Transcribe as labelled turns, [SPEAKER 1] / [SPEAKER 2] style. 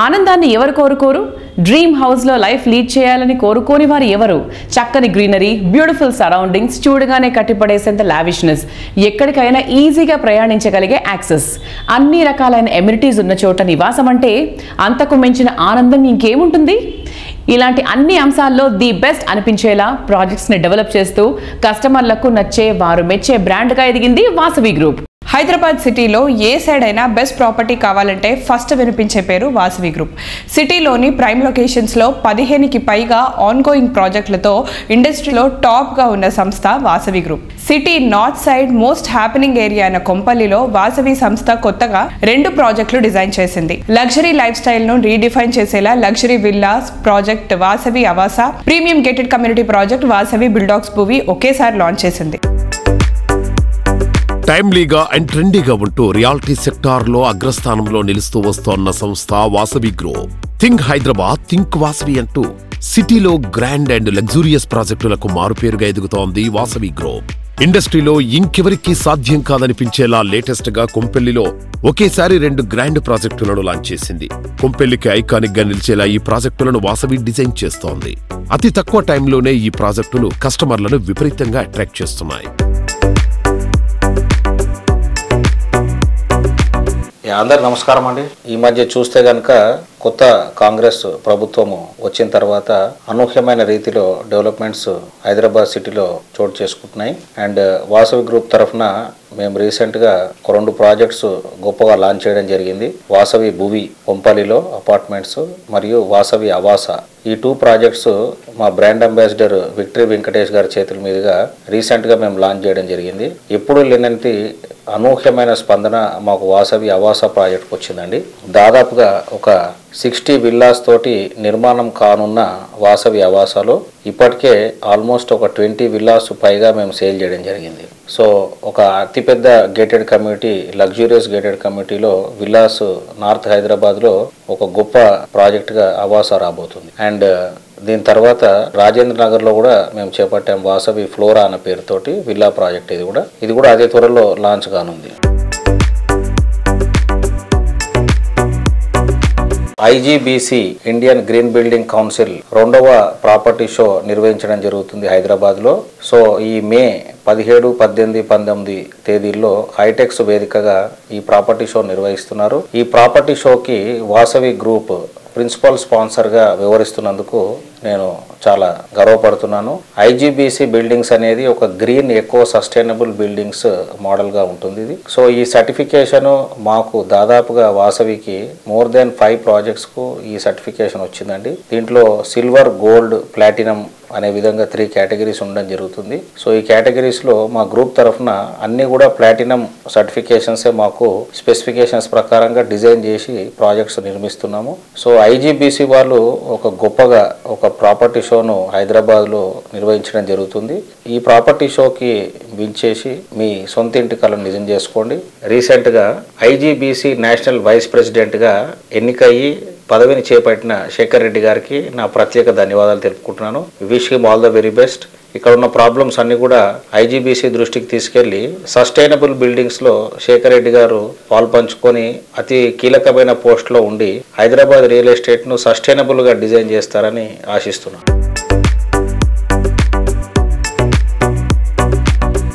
[SPEAKER 1] ఆనందాన్ని ఎవరు కోరుకోరు? డ్రీమ్ హౌస్లో లైఫ్ లీడ్ చేయాలని కోరుకోని వారు ఎవరు? చక్కని గ్రీనరీ బ్యూటిఫుల్ సరౌండింగ్స్ చూడగానే కట్టిపడేసేంత లావిష్నెస్ ఎక్కడికైనా ఈజీగా ప్రయాణించగలిగే యాక్సెస్ అన్ని రకాలైన ఎమ్యూనిటీస్ ఉన్న చోట నివాసం అంటే అంతకు మించిన ఆనందం ఇంకేముంటుంది? ఇలాంటి అన్ని అంశాల్లో ది బెస్ట్ అనిపించేలా ప్రాజెక్ట్స్ని డెవలప్ చేస్తూ కస్టమర్లకు నచ్చే వారు మెచ్చే బ్రాండ్గా ఎదిగింది వాసవి గ్రూప్
[SPEAKER 2] హైదరాబాద్ సిటీలో ఏ సైడ్ అయినా బెస్ట్ ప్రాపర్టీ కావాలంటే ఫస్ట్ వినిపించే పేరు వాసవి గ్రూప్ సిటీలోని ప్రైమ్ లొకేషన్స్లో పదిహేనుకి పైగా ఆన్గోయింగ్ ప్రాజెక్టులతో ఇండస్ట్రీలో టాప్గా ఉన్న సంస్థ Vasavi group city north side most happening area అయిన కొంపల్లిలో వాసవి సంస్థ కొత్తగా రెండు ప్రాజెక్టులు డిజైన్ చేసింది. లగ్జరీ లైఫ్ స్టైల్ను రీడిఫైన్ చేసేలా luxury villas project Vasavi Avasa premium gated community project Vasavi Buildax Bhuvi ఒకేసారి లాంచ్ చేసింది.
[SPEAKER 3] టైమ్లీగా అండ్ ట్రెండీగా ఉంటూ రియాలిటీ సెక్టార్లో అగ్రస్థానంలో నిలుస్తూ వస్తోన్న సంస్థ Vasavi group think Hyderabad think Vasavi అంటూ సిటీలో గ్రాండ్ అండ్ లగ్జూరియస్ ప్రాజెక్టులకు మారుపేరుగా ఎదుగుతోంది వాసవి గ్రూప్ ఇండస్ట్రీలో ఇంకెవరికీ సాధ్యం కాదనిపించేలా లేటెస్ట్గా కొంపెల్లిలో ఒకేసారి రెండు గ్రాండ్ ప్రాజెక్టులను లాంచ్ చేసింది. కొంపెల్లికి ఐకానిక్గా నిలిచేలా ఈ ప్రాజెక్టులను వాసవి డిజైన్ చేస్తోంది. అతి తక్కువ టైంలోనే ఈ ప్రాజెక్టులు కస్టమర్లను విపరీతంగా అట్రాక్ట్ చేస్తున్నాయి.
[SPEAKER 4] అందరికి నమస్కారం అండి. ఈ మధ్య చూస్తే కనుక కొత్త కాంగ్రెస్ ప్రభుత్వము వచ్చిన తర్వాత అనూహ్యమైన రీతిలో డెవలప్మెంట్స్ హైదరాబాద్ సిటీలో చోటు చేసుకుంటున్నాయి. అండ్ వాసవి గ్రూప్ తరఫున మేము రీసెంట్గా ఒక రెండు ప్రాజెక్ట్స్ గొప్పగా లాంచ్ చేయడం జరిగింది. వాసవి భువి పొంపల్లిలో అపార్ట్మెంట్స్ మరియు వాసవి అవాస ఈ టూ ప్రాజెక్ట్స్ మా బ్రాండ్ అంబాసిడర్ విక్టరీ వెంకటేష్ గారి చేతుల మీదుగా రీసెంట్గా మేము లాంచ్ చేయడం జరిగింది. ఎప్పుడు లేనంటి అనూహ్యమైన స్పందన మాకు వాసవి అవాస ప్రాజెక్ట్కి వచ్చిందండి. దాదాపుగా ఒక సిక్స్టీ విల్లాస్ తోటి నిర్మాణం కానున్న వాసవి అవాసాలు ఇప్పటికే ఆల్మోస్ట్ ఒక ట్వంటీ విల్లాస్ పైగా మేము సేల్ చేయడం జరిగింది. సో ఒక అతిపెద్ద గేటెడ్ కమ్యూనిటీ లగ్జూరియస్ గేటెడ్ కమ్యూనిటీలో విల్లాస్ నార్త్ హైదరాబాద్లో ఒక గొప్ప ప్రాజెక్ట్గా అవాస రాబోతుంది. అండ్ దీని తర్వాత రాజేంద్ర నగర్లో కూడా మేము చేపట్టాం వాసవి ఫ్లోరా అన్న పేరుతోటి విల్లా ప్రాజెక్ట్ ఇది కూడా. ఇది కూడా అదే త్వరలో లాంచ్ కానుంది. IGBC Indian green building council రెండవ ప్రాపర్టీ షో నిర్వహించడం జరుగుతుంది హైదరాబాద్లో. సో ఈ మే పదిహేడు పద్దెనిమిది పంతొమ్మిది తేదీల్లో హైటెక్స్ వేదికగా ఈ ప్రాపర్టీ షో నిర్వహిస్తున్నారు. ఈ ప్రాపర్టీ షోకి వాసవి గ్రూప్ ప్రిన్సిపల్ స్పాన్సర్గా వివరిస్తున్నందుకు నేను చాలా గర్వపడుతున్నాను. ఐజీబీసీ బిల్డింగ్స్ అనేది ఒక గ్రీన్ ఎకో సస్టైనబుల్ బిల్డింగ్స్ మోడల్గా ఉంటుంది ఇది. సో ఈ సర్టిఫికేషన్ మాకు దాదాపుగా వాసవికి మోర్ దెన్ ఫైవ్ ప్రాజెక్ట్స్కు ఈ సర్టిఫికేషన్ వచ్చిందండి. దీంట్లో సిల్వర్ గోల్డ్ ప్లాటినం అనే విధంగా త్రీ కేటగిరీస్ ఉండడం జరుగుతుంది. సో ఈ కేటగిరీస్లో మా గ్రూప్ తరఫున అన్ని కూడా ప్లాటినం సర్టిఫికేషన్సే మాకు స్పెసిఫికేషన్స్ ప్రకారంగా డిజైన్ చేసి ప్రాజెక్ట్స్ నిర్మిస్తున్నాము. సో ఐజీబీసీ వాళ్ళు ఒక గొప్పగా ఒక ప్రాపర్టీ షోను హైదరాబాద్లో నిర్వహించడం జరుగుతుంది. ఈ ప్రాపర్టీ షోకి వించేసి మీ సొంత ఇంటి కలను నిజం చేసుకోండి. రీసెంట్గా ఐజీబీసీ నేషనల్ వైస్ ప్రెసిడెంట్గా ఎన్నికయ్యి పదవిని చేపట్టిన శేఖర్ రెడ్డి గారికి నా ప్రత్యేక ధన్యవాదాలు తెలుపుకుంటున్నాను. Wish him all the very best ఇక్కడ ఉన్న ప్రాబ్లమ్స్ అన్ని కూడా ఐజీబీసీ దృష్టికి తీసుకెళ్ళి సస్టైనబుల్ బిల్డింగ్స్లో శేఖర్ రెడ్డి గారు పాల్పంచుకొని అతి కీలకమైన పోస్ట్లో ఉండి హైదరాబాద్ రియల్ ఎస్టేట్ను సస్టైనబుల్గా డిజైన్ చేస్తారని ఆశిస్తున్నాను.